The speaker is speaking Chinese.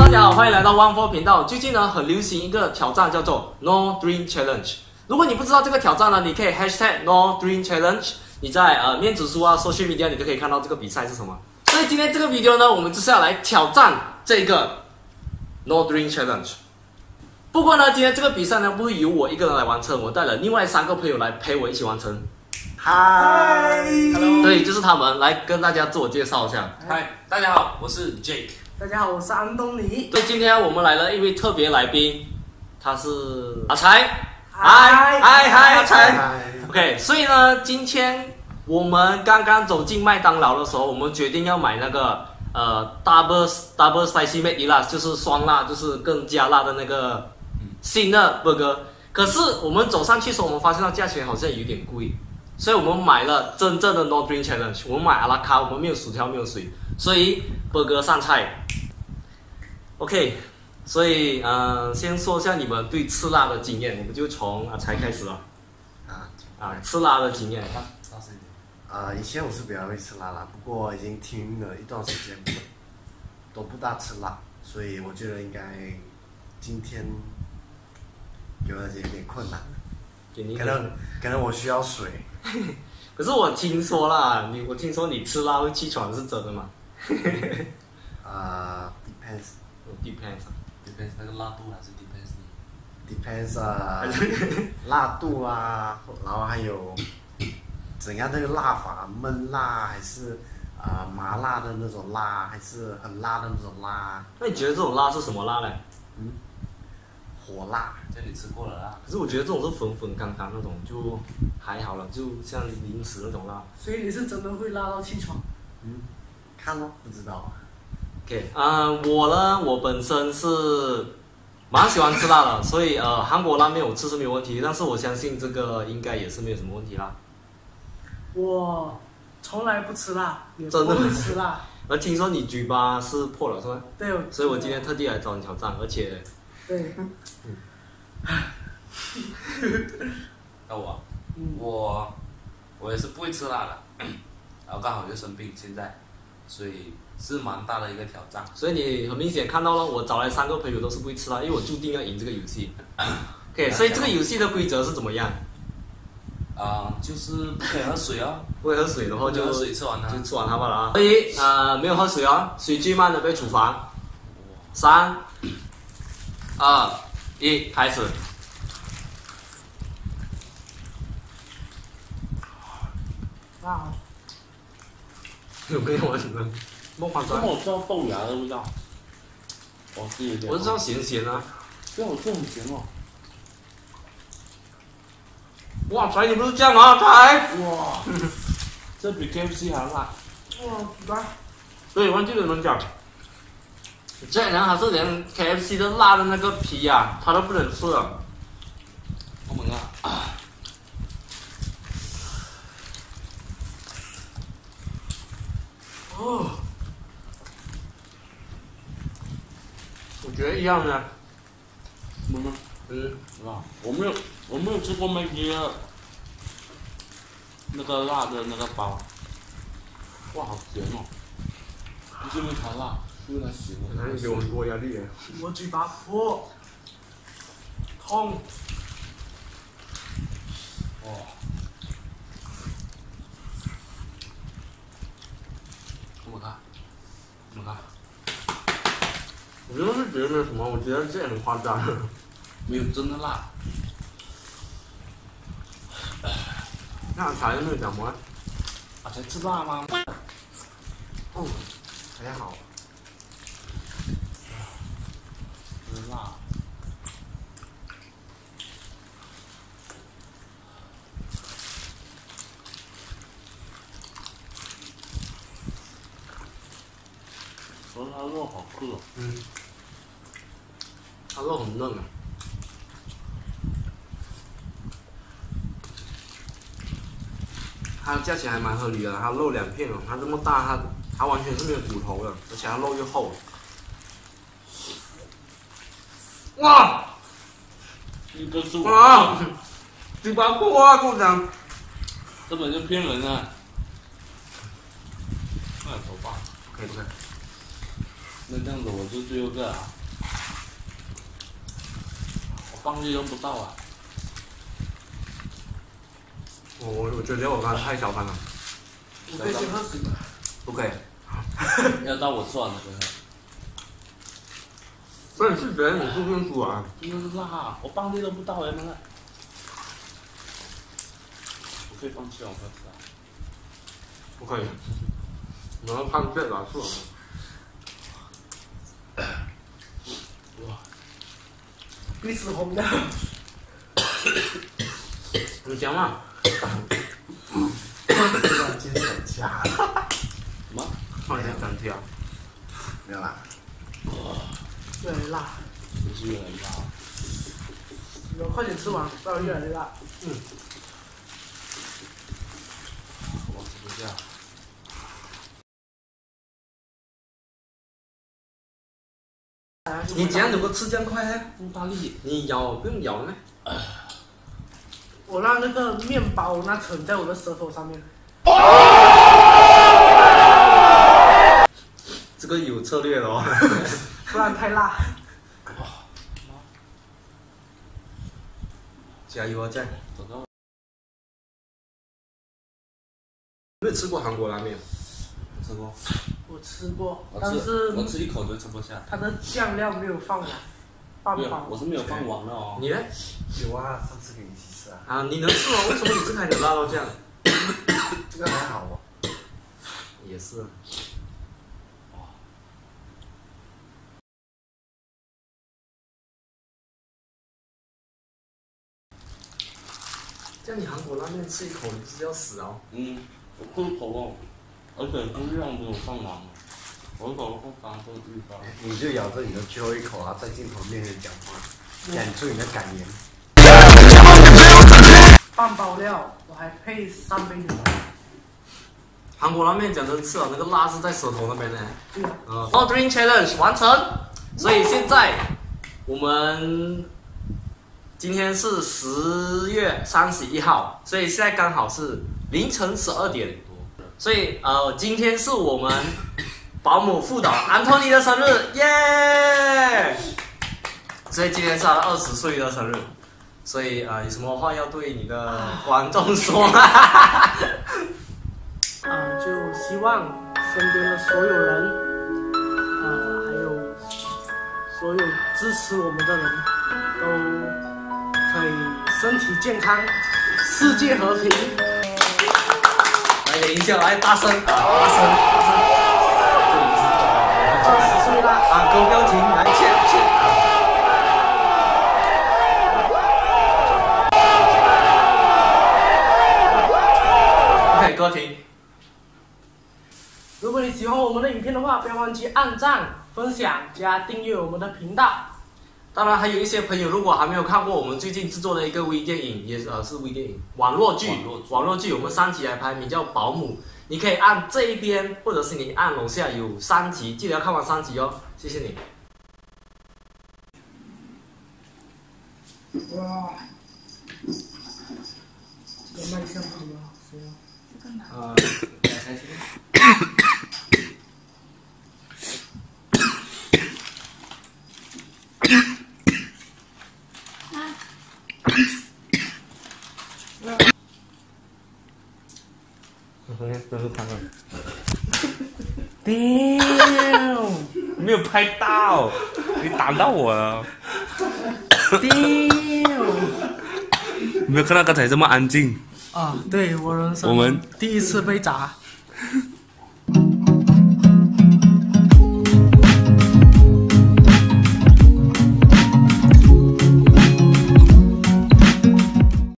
大家好，欢迎来到 One Four 频道。最近呢，很流行一个挑战，叫做 No Dream Challenge。如果你不知道这个挑战呢，你可以 Hashtag No Dream Challenge。你在呃面子书啊、social media 你都可以看到这个比赛是什么。所以今天这个 video 呢，我们就是要来挑战这个 No Dream Challenge。不过呢，今天这个比赛呢，不会由我一个人来完成，我带了另外三个朋友来陪我一起完成。嗨，Hello，对，就是他们来跟大家自我介绍一下。嗨，大家好，我是 Jake。大家好，我是安东尼。对今天我们来了一位特别来宾，他是阿才。嗨嗨嗨，阿才。OK，所以呢，今天我们刚刚走进麦当劳的时候，我们决定要买那个呃 double double spicy l a s 就是双辣，就是更加辣的那个新的 burger。可是我们走上去时候，我们发现到价钱好像有点贵，所以我们买了真正的 No Drink Challenge。我们买阿拉卡，我们没有薯条，没有水，所以 burger 上菜。OK，所以呃，先说一下你们对吃辣的经验，我们就从啊才开始了。啊啊，吃辣的经验。大声一点。啊，以前我是比较会吃辣啦，不过已经停了一段时间，都不大吃辣，所以我觉得应该今天给我有点困难，给你可能可能我需要水。可是我听说啦，你我听说你吃辣会气喘，是真的吗？啊，depends。Depends。Depends 那个辣度还是 depends 你 depends 啊，辣度啊，然后还有怎样那个辣法，焖辣还是啊、麻辣的那种辣，还是很辣的那种辣，那你觉得这种辣是什么辣呢？火辣。这里吃过了啦。可是我觉得这种是粉粉干干那种，就还好了，就像零食那种辣。所以你是真的会辣到气喘？嗯，看咯，不知道啊。OK，嗯、我呢，我本身是蛮喜欢吃辣的，所以呃，韩国拉面我吃是没有问题，但是我相信这个应该也是没有什么问题啦。我从来不吃辣，也不真的吗会吃辣。而听说你嘴巴是破了是吗？对，所以我今天特地来找你挑战，而且对，那我我我也是不会吃辣的，然后刚好就生病，现在，所以是蛮大的一个挑战。所以你很明显看到了，我找来三个朋友都是不会吃辣，因为我注定要赢这个游戏。OK，所以这个游戏的规则是怎么样？啊、就是不可以喝水哦，不会喝水的话就喝水吃完它。就吃完它罢了啊。所以呃，没有喝水哦，水最慢的被处罚。三、二、一，开始。辣。有没有我什么？梦幻砖，我知道豆芽的味道，我是有点。我是知道咸咸啊。对，我这很咸哦。哇才你不是这样啊，才。哇，这比 KFC 还辣。哇，来，所以忘记跟你们讲，这人还是连 KFC 都辣的那个皮啊，他都不能吃了。我们啊，哦，我觉得一样的。什么？嗯，辣？我没有，我没有吃过麦吉的那个辣的那个包。哇，好甜哦！不是因为它辣，是因为它咸哦。给我很多压力耶。我嘴巴破，痛。哇，怎么看？怎么看？我觉得是觉得那什么，我觉得这也很夸张。没有真的辣。那才没有讲么？啊，才吃辣吗？哦，还好。真辣。它肉好吃哦。嗯，它肉很嫩啊。它价钱还蛮合理的，它肉两片哦，它这么大，它它完全是没有骨头的，而且它肉又厚。哇一个是我，哇，嘴巴破啊，跟我讲。根本就骗人啊！那头发，可以不可以？那这样子我就最后一个啊。我棒力用不到啊。我我我觉得我刚才太小看了，我可以先喝水吗？不可以。要到我算了，最后。所以是觉得你是认输啊？因为是辣，我棒力都不到哎，妈的！我可以放弃了，我不要吃了。不可以。你要看这个是吧？哇，鼻子红的。你讲嘛？突然间等下，什么？放一下整体啊。没有啦。越来越辣，不是越来越辣。有快点吃完，不然越来越辣。我吃不下。你怎样能够吃这样快呢？意大利，你咬不用咬了吗？我让那个面包那层在我的舌头上面。这个有策略的哦。不然太辣。加油啊，酱！有没有吃过韩国拉面？吃过。我吃过，我但是我吃一口就吃不下。它的酱料没有放完，半没有，包我。是没有放完的哦。你呢？有啊，上次给你一起吃啊，啊，你能吃吗？为什么你这个还能辣到这样？这个还好哦。也是。这样你韩国拉面吃一口，你不是要死哦？嗯，我吐口哦，而且不量没有放完，我一口放三个地方。你就咬着你的最后一口啊，在镜头面前讲话，演出你的感言。半包料，我还配三杯牛奶。韩国拉面讲真吃啊，那个辣是在舌头那边呢。对啊，嗯 o d r i n challenge 完成。所以现在我们今天是十月三十一号，所以现在刚好是凌晨十二点多。所以呃，今天是我们 保姆副导安托尼的生日，耶！所以今天是他的二十岁的生日。所以呃，有什么话要对你的观众说？啊，就希望身边的所有人，啊，还有所有支持我们的人，都可以身体健康，世界和平。来点音效，来大声，大声，大声。二十岁啦，啊，勾标题，来切切。OK，歌停。如果你喜欢我们的影片的话，不要忘记按赞、分享、加订阅我们的频道。当然，还有一些朋友如果还没有看过我们最近制作的一个微电影，也呃是微电影网络剧，网络剧网络剧我们三集来拍，名叫《保姆》，你可以按这一边，或者是你按楼下有三集，记得要看完三集哦，谢谢你。哇，哦。呃，真是他们。Damn，没有拍到，你打到我了。damn。没有看到刚才这么安静。啊，对我人生我们第一次被砸。